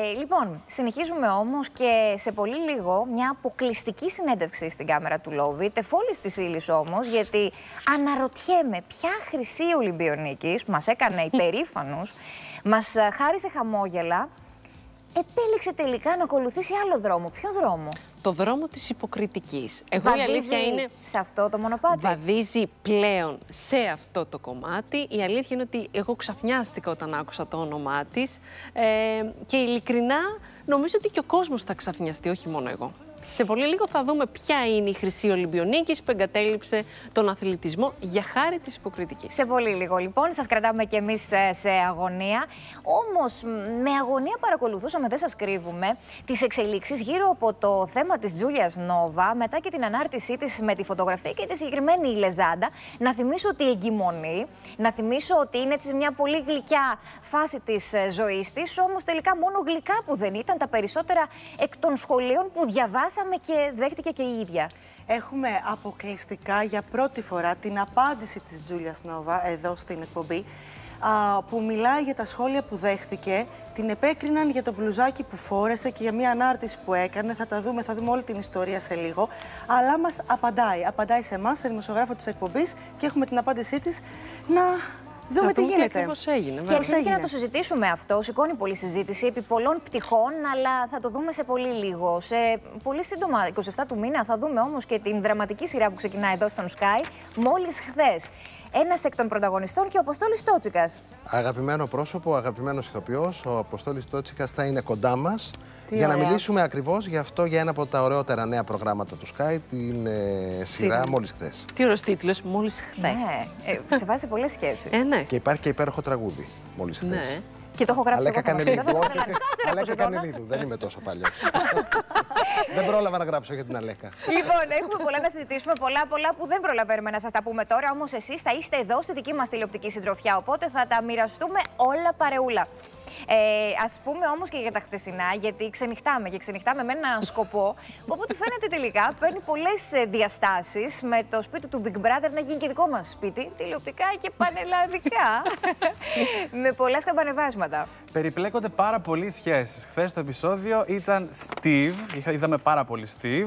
Ε, λοιπόν, συνεχίζουμε όμως και σε πολύ λίγο μια αποκλειστική συνέντευξη στην κάμερα του Λόβι. Τεφόλης της ύλης όμως, γιατί αναρωτιέμαι ποια χρυσή Ολυμπιονίκης μας έκανε υπερήφανους, μας χάρισε χαμόγελα επέλεξε τελικά να ακολουθήσει άλλο δρόμο. Ποιο δρόμο; Το δρόμο της υποκριτικής. Εγώ η αλήθεια είναι... σε αυτό το μονοπάτι; Βαδίζει πλέον σε αυτό το κομμάτι. Η αλήθεια είναι ότι εγώ ξαφνιάστηκα όταν άκουσα το όνομά της ε, και ειλικρινά νομίζω ότι και ο κόσμος θα ξαφνιαστεί, όχι μόνο εγώ. Σε πολύ λίγο θα δούμε ποια είναι η Χρυσή Ολυμπιονίκης που εγκατέλειψε τον αθλητισμό για χάρη της υποκριτικής. Σε πολύ λίγο λοιπόν. Σας κρατάμε και εμείς ε, σε αγωνία. Όμως με αγωνία παρακολουθούσαμε, δεν σας κρύβουμε, τις εξελίξεις γύρω από το θέμα της Τζούλιας Νόβα μετά και την ανάρτησή της με τη φωτογραφία και τη συγκεκριμένη Λεζάντα. Να θυμίσω ότι εγκυμονεί, να θυμίσω ότι είναι έτσι μια πολύ γλυκιά φάση της ε, ζωής της, όμως τελικά μόνο γλυκά που δεν ήταν τα περισσότερα εκ των σχολείων που διαβάσαμε και δέχτηκε και η ίδια. Έχουμε αποκλειστικά για πρώτη φορά την απάντηση της Τζούλια Νόβα εδώ στην εκπομπή που μιλάει για τα σχόλια που δέχθηκε. Την επέκριναν για το μπλουζάκι που φόρεσε και για μια ανάρτηση που έκανε. Θα τα δούμε, θα δούμε όλη την ιστορία σε λίγο. Αλλά μας απαντάει. Απαντάει σε εμάς, σε δημοσιογράφο της εκπομπής και έχουμε την απάντησή της να δούμε τι γίνεται. Και έγινε. Και αξίζει να το συζητήσουμε αυτό. Σηκώνει πολλή συζήτηση επί πολλών πτυχών, αλλά θα το δούμε σε πολύ λίγο. Σε πολύ σύντομα, 27 του μήνα, θα δούμε όμως και την δραματική σειρά που ξεκινάει εδώ στον Sky μόλις χθες. Ένας εκ των πρωταγωνιστών και ο Αποστόλης Τότσικας. Αγαπημένο πρόσωπο, αγαπημένος ηθοποιός, ο Αποστόλης Τότσικας θα είναι κοντά μας για να μιλήσουμε ακριβώς για αυτό, για ένα από τα ωραιότερα νέα προγράμματα του Sky, την ε, σειρά μόλις χθες. Τι ωραίος τίτλος, μόλις χθες. Ναι, ε, σε βάζει πολλές σκέψεις. Ε, ναι. Και υπάρχει και υπέροχο τραγούδι μόλις χθες. Ναι. Και το έχω γράψει Αλλά Κανελίδου. Αλέκα Κανελίδου. Δεν είμαι τόσο παλιός. δεν πρόλαβα να γράψω για την Αλέκα. Λοιπόν, έχουμε πολλά να συζητήσουμε. Πολλά, πολλά που δεν προλαβαίνουμε να σας τα πούμε τώρα. Όμως εσείς θα είστε εδώ στη δική μας τηλεοπτική συντροφιά. Οπότε θα τα μοιραστούμε όλα παρεούλα. Ε, Α πούμε όμως και για τα χθεσινά, γιατί ξενυχτάμε και ξενυχτάμε με έναν σκοπό που από ό,τι φαίνεται τελικά παίρνει πολλές ε, διαστάσεις με το σπίτι του Big Brother να γίνει και δικό μας σπίτι, τηλεοπτικά και πανελλαδικά. με πολλά σκαμπανεβάσματα. Περιπλέκονται πάρα πολλοί σχέσεις. Χθες το επεισόδιο ήταν Steve, είδαμε πάρα πολύ Steve.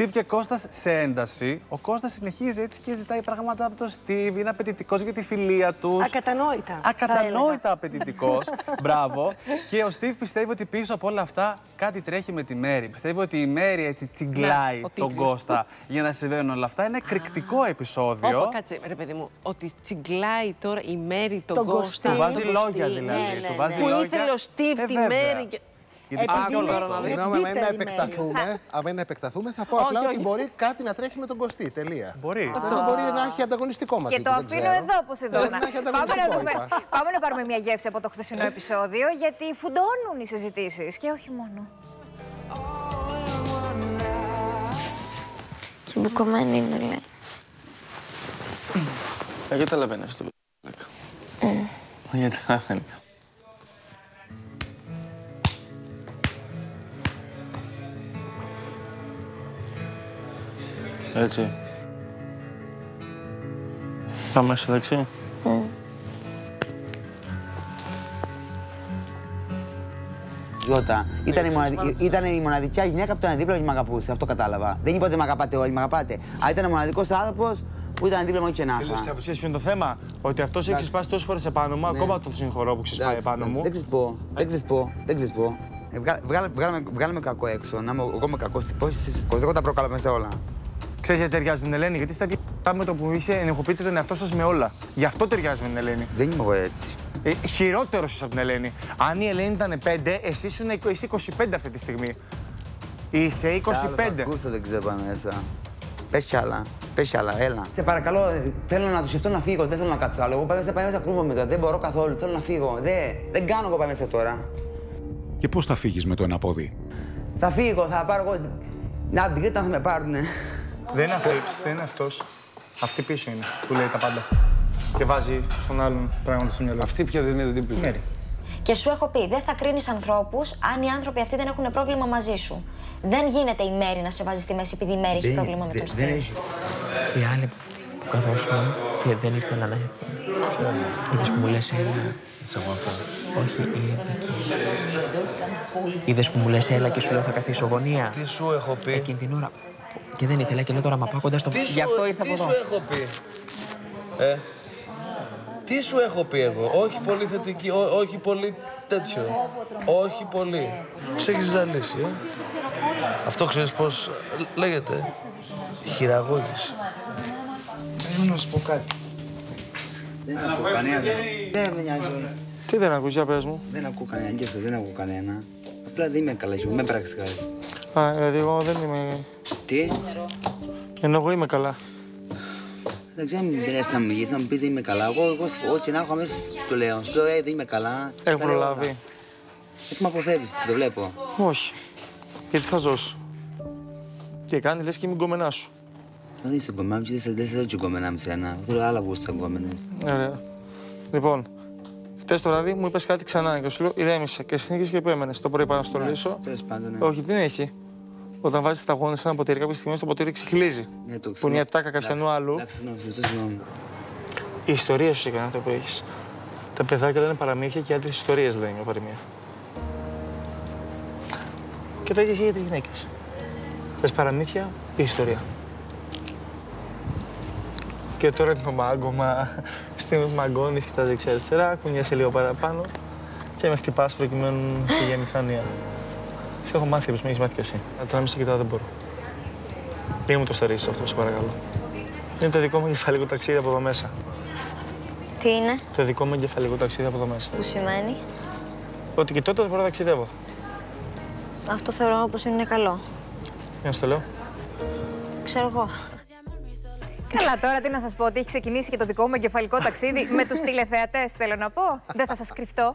Steve και Κώστας σε ένταση. Ο Κώστας συνεχίζει έτσι και ζητάει πράγματα από τον Steve. Είναι απαιτητικός για τη φιλία τους. Ακατανόητα. Ακατανόητα απαιτητικός. Μπράβο. Και ο Steve πιστεύει ότι πίσω από όλα αυτά κάτι τρέχει με τη Μέρη. Πιστεύει ότι η Μέρη έτσι τσιγκλάει ναι, τον Κώστα για να συμβαίνουν όλα αυτά. Είναι εκρηκτικό επεισόδιο. Ωπα, κάτσε, ρε παιδί μου, ότι τσιγκλάει τώρα η Μέρη τον, τον Κώστα. Του βάζει λόγια δηλαδή. Ναι, ναι, ναι. Που ήθελε ο Steve ε, τη Μέρη. Γιατί Συγγνώμη, αν να επεκταθούμε, αν να επεκταθούμε, θα πω απλά ότι μπορεί κάτι να τρέχει με τον Κωστή. Τελεία. Μπορεί. Αυτό μπορεί να έχει ανταγωνιστικό μαζί. Και το αφήνω εδώ, Ποσειδώνα. Πάμε να πάρουμε μια γεύση από το χθεσινό επεισόδιο, γιατί φουντώνουν οι συζητήσεις και όχι μόνο. Και μπουκωμένη είναι, λέει. Γιατί καταλαβαίνεις το Γιατί καταλαβαίνεις. Έτσι. Πάμε σε δεξί. Mm. Ήταν, η μοναδική, ήταν η μοναδική γυναίκα που ήταν δίπλα και με αγαπούσε. Αυτό κατάλαβα. Δεν είπα ότι με αγαπάτε όλοι, με αγαπάτε. Αλλά ήταν ο μοναδικό άνθρωπο που ήταν δίπλα μου και να είχα. Στην ουσία, ποιο είναι το θέμα. Ότι αυτό έχει ξεσπάσει τόσε φορέ επάνω μου, ναι. ακόμα τον συγχωρώ που ξεσπάει επάνω μου. Δεν πω. Δεν ξεσπώ. Δεν ξεσπώ. Ε, βγάλε, κακό έξω. Να είμαι εγώ με κακό στην πόση. Εγώ τα προκαλώ μέσα όλα. Ξέρεις γιατί ταιριάζει με την Ελένη, γιατί στα με το που είσαι ενεχοποιείτε τον εαυτό σας με όλα. Γι' αυτό ταιριάζει με την Ελένη. Δεν είμαι εγώ έτσι. Ε, Χειρότερος είσαι από την Ελένη. Αν η Ελένη ήταν 5, εσύ ήσουν είσαι 25 αυτή τη στιγμή. Είσαι 25. Ακούστε δεν ξέρω μέσα. Πες κι άλλα. Πες κι άλλα, έλα. Σε παρακαλώ, θέλω να το σκεφτώ να φύγω. Δεν θέλω να κάτσω άλλο. Εγώ πάμε μέσα, πάμε μέσα κρούβομαι τώρα. Δεν μπορώ καθόλου. Θέλω να φύγω. Δεν, δεν κάνω εγώ πάμε μέσα τώρα. Και πώς θα φύγεις με το ένα πόδι; Θα φύγω, θα πάρω εγώ. Να την Κρήτα θα με πάρουν. Δεν είναι αυτός, δεν είναι αυτός. Αυτή πίσω είναι που λέει τα πάντα. Και βάζει στον άλλον πράγματα στο μυαλό. Αυτή πια δεν είναι την πίσω. Και σου έχω πει, δεν θα κρίνεις ανθρώπους αν οι άνθρωποι αυτοί δεν έχουν πρόβλημα μαζί σου. Δεν γίνεται η μέρη να σε βάζει στη μέση επειδή η μέρη έχει πρόβλημα με τον Στέλιο. Δεν έχει. Η άλλη που καθόσουν Και δεν ήθελα να έρθω. Είδες που μου λες έλα. Όχι, Είδες που μου λες έλα και σου λέω θα καθίσω γωνία. Τι σου έχω πει; Εκείνη την ώρα. Και δεν ήθελα και λέω τώρα μα πάω κοντά στο... Τι σου, Γι' αυτό ήρθα τι από σου εδώ. έχω πει; Ε, τι σου έχω πει εγώ; Όχι πολύ θετική, ό- όχι πολύ τέτοιο. Όχι πολύ. Σε έχεις ζαλίσει, ε. Αυτό ξέρεις πώς λέγεται; Χειραγώγηση. Θέλω να σου πω κάτι. Δεν ακούω κανένα. Δεν, δεν με νοιάζει. Τι δεν ακούς, για πες μου. Δεν ακούω κανένα. Και αυτό δεν ακούω κανένα. Απλά δεν είμαι καλά. Με πραξικάρεις. Α, δηλαδή εγώ δεν είμαι... Τι; Ενώ εγώ είμαι καλά. Δεν ξέρω αν δεν έρθει να μου μιλήσει, να μου πεις δεν είμαι καλά. Εγώ, εγώ ό,τι να έχω αμέσως το λέω. Σου λέω, ε, δεν είμαι καλά. Έχω Στα λέω όλα. προλάβει. Έτσι με αποφεύγεις, το βλέπω. Όχι. Γιατί θα ζώσω. Και κάνει λες και είμαι γκόμενά σου. Μα δεν είσαι κομμάτι, δεν σε- δεν θέλω και κομμένα με σένα. Θέλω άλλα γούστα κομμενές. Ωραία. Λοιπόν, χτες το βράδυ μου είπες κάτι ξανά και σου λέω ηρέμησε και συνέχισες και επέμενες. Το πρωί πάω να στο λύσω. Τέλος πάντων, ναι. Όχι, δεν έχει. Όταν βάζεις τα γόνια σε ένα ποτήρι, κάποια στιγμή το ποτήρι ξεχυλίζει. Ναι, το Που ξέρω. είναι μια τάκα κάποιανού άλλου. Εντάξει, συγγνώμη, σωστό, συγγνώμη. Η ιστορία σου έκανε αυτό που έχει. Τα παιδάκια λένε παραμύθια και άντρες ιστορίες λένε μια παροιμία. Και το ίδιο έχει για τις γυναίκες. Πε παραμύθια ή ιστορία. Και τώρα είναι το μάγκωμα, στη μαγκώνεις και τα δεξιά-αριστερά, κουνιέσαι λίγο παραπάνω και με χτυπάς προκειμένου να φύγει η μηχανία. Σε έχω μάθει, όπως με έχεις μάθει κι εσύ. Αλλά τώρα να μην σε κοιτάω δεν μπορώ. Μην μου το στερήσεις αυτό, σε παρακαλώ. Είναι το δικό μου εγκεφαλικό ταξίδι από εδώ μέσα. Τι είναι, Το δικό μου εγκεφαλικό ταξίδι από εδώ μέσα. που σημαίνει; Ότι και τότε μπορώ να ταξιδεύω. Αυτό θεωρώ πως είναι καλό. Για να σου το λέω; Ξέρω εγώ. Καλά, τώρα τι να σας πω, ότι έχει ξεκινήσει και το δικό μου εγκεφαλικό ταξίδι με τους τηλεθεατές, θέλω να πω. Δεν θα σας κρυφτώ. Α,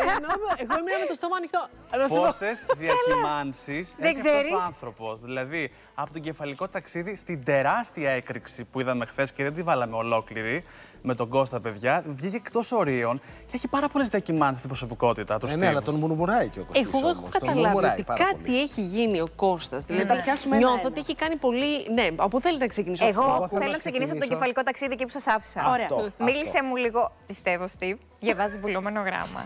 εννοώ, εγώ έμεινα με το στόμα ανοιχτό. Να σου πω. Πόσες διακυμάνσεις Δεν έχει αυτός ξέρεις. ο άνθρωπος; Δηλαδή, από το κεφαλικό ταξίδι στην τεράστια έκρηξη που είδαμε χθες και δεν τη βάλαμε ολόκληρη με τον Κώστα, παιδιά, βγήκε εκτός ορίων και έχει πάρα πολλές διακυμάνσεις στην προσωπικότητα του. Ε, Steve. ναι, αλλά τον μουρμουράει και ο Κωστής Εγώ έχω όμως. Τον καταλάβει μουρμουράει ότι πάρα κάτι πολύ. έχει γίνει ο Κώστας. Δηλαδή, τα πιάσουμε νιώθω ένα-ένα. ότι έχει κάνει πολύ. Ναι, από θέλετε να ξεκινήσω. Εγώ αυτό. θέλω να ξεκινήσω από το ξεκινήσω. κεφαλικό ταξίδι εκεί που σας άφησα. Ωραία. Αυτό, Μίλησε μου λίγο, πιστεύω, Στίβ. Διαβάζει βουλωμένο γράμμα.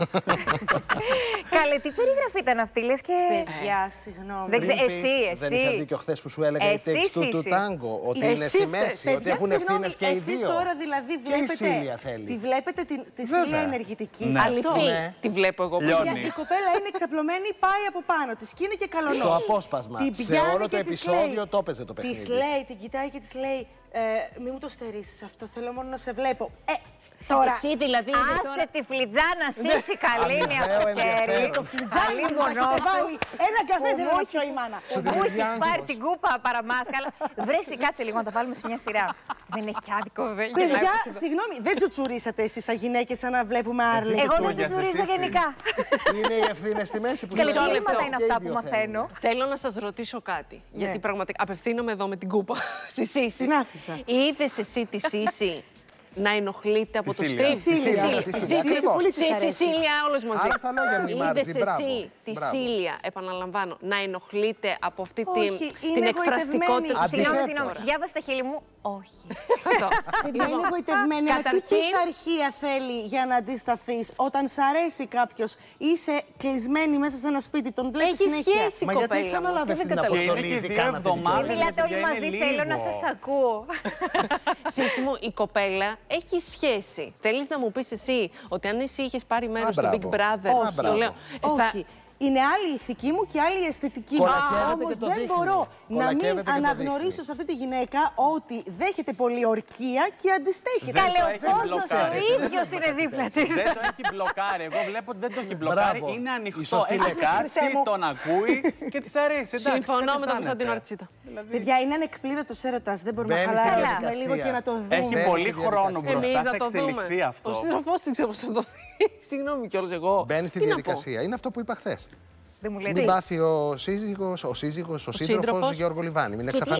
Καλέ, τι περιγραφή ήταν αυτή, λες και. Παιδιά, συγγνώμη. Δεν ξέρω, Πριν πεις, εσύ, Δεν είχα εσύ. δίκιο χθες που σου έλεγα η Εσύ, τέξη του, εσύ, του εσύ. τάγκο. Ότι Εσύ είναι στη φταίς. μέση, ότι Παιδιά, έχουν συγγνώμη, ευθύνε και οι εσείς δύο. τώρα δηλαδή Και η βλέπετε. Σίλια θέλεις; Τη βλέπετε τη, τη Βέβαια. Σίλια ενεργητική. Ναι. σε αυτό; Αληθή. Ναι. Τη βλέπω εγώ. πως Λιώνει. Γιατί η κοπέλα είναι εξαπλωμένη, πάει από πάνω της και είναι και καλονός. Στο απόσπασμα. Σε όλο το επεισόδιο το έπαιζε το Της παιχνίδι. λέει, την κοιτάει και της λέει: ε, Μη μου το στερήσεις αυτό, θέλω μόνο να σε βλέπω. Ε, τώρα. Εσύ δηλαδή. είσαι Άσε τώρα- τη φλιτζάνα, σύση καλήνη από το Αμοιβαίο χέρι. ενδιαφέρον. Το φλιτζάνι μονό σου. βάλει ένα καφέ Που δεν μου θα πιω έχεις- η μάνα. που Μου έχει πάρει την κούπα παραμάσκαλα. Βρέσει, κάτσε λίγο να τα βάλουμε σε μια σειρά. Δεν έχει άδικο, βέβαια. Παιδιά, γελάει εδώ. συγγνώμη, δεν τσουτσουρίσατε εσείς σαν γυναίκες σαν να βλέπουμε άρλε. Εγώ δεν Τσούγιας, του τουρίζω εσύ; γενικά. Είναι οι ευθύνες στη μέση που Και σε λεπτά λεπτό είναι και αυτά οι που δύο μαθαίνω. Θέλω να σας ρωτήσω κάτι. Γιατί πραγματικά απευθύνομαι εδώ με την κούπα στη Σύση. Την άφησα. Είδες εσύ τη Σύση; Να ενοχλείται από Τη το Σίλια. στρίπ. Τη Σίλια. Τη Τη Σίλια, Σύση. ακριβώς. Πολύ της Σύση, αρέσει. Σίλια, όλες μαζί. Άρα στα λόγια μου, η Μάρτιν, Είδες μπράβο. εσύ τη Μπράβο. Σίλια, επαναλαμβάνω, να ενοχλείται από αυτή Όχι, την, είναι την εγωιτευμένη. εκφραστικότητα του Συγγνώμη, Αντίθετο. συγγνώμη. Διάβασε τα χείλη μου. Όχι. Αυτό. Παιδιά, είναι εγωιτευμένη. Αλλά τι Καταρχήν, πειθαρχία θέλει για να αντισταθείς όταν σ' αρέσει κάποιος, είσαι κλεισμένη μέσα σε ένα σπίτι, τον βλέπεις έχει συνέχεια. σχέση Μα γιατί κοπέλα έχεις μου. αναλάβει και δεν αυτή την καταλαβαίνω. Και είναι αποστολή, και ειδικά δύο να την εβδομάδες. δικαιολογείς. Μιλάτε όλοι παιδιά, μαζί, είναι θέλω να λίγο. σας ακούω. Σύση μου, η κοπέλα έχει σχέση. Θέλεις να μου πεις εσύ ότι αν εσύ είχες πάρει μέρος Α, στο Big μπράβο. Brother. Α, το μπράβο. λέω. ε, θα- Όχι. Είναι άλλη η ηθική μου και άλλη η αισθητική μου. Κολακεύεται Όμως και το δεν δείχνει. μπορώ να Κολακεύεται μην και το αναγνωρίσω δείχνει. σε αυτή τη γυναίκα ότι δέχεται πολιορκία και αντιστέκεται. Δεν Καλέ, το ο έχει κόσμο ο μπλοκάρει. ίδιος είναι δίπλα της. Δεν το έχει μπλοκάρει. Εγώ βλέπω ότι δεν το έχει μπλοκάρει. Μπράβο. Είναι Η ανοιχτό. σωστή Έχει λέξη. κάτσει, τον ακούει και τη αρέσει. Εντάξει, Συμφωνώ κάτι με τον αισθάνεται. Κωνσταντίνο Αρτσίτα. Παιδιά, είναι ανεκπλήρωτος έρωτας. Δεν μπορούμε να Μπαίνει στη χαλαρώσουμε διαδικασία. λίγο και να το δούμε. Έχει Μπαίνει πολύ στη χρόνο διαδικασία. Εμεί μπροστά. να Θα το δούμε. εξελιχθεί Ο αυτό. σύντροφός του ξέρω πώς θα δοθεί. Συγγνώμη κιόλας εγώ. Μπαίνει στη Τι να πω. διαδικασία. Είναι αυτό που είπα χθες. Δεν μου Μην λέτε. πάθει ο σύζυγος, ο σύζυγος, ο σύντροφος σύντροφος. Γιώργο Λιβάνη. Μην Και τι;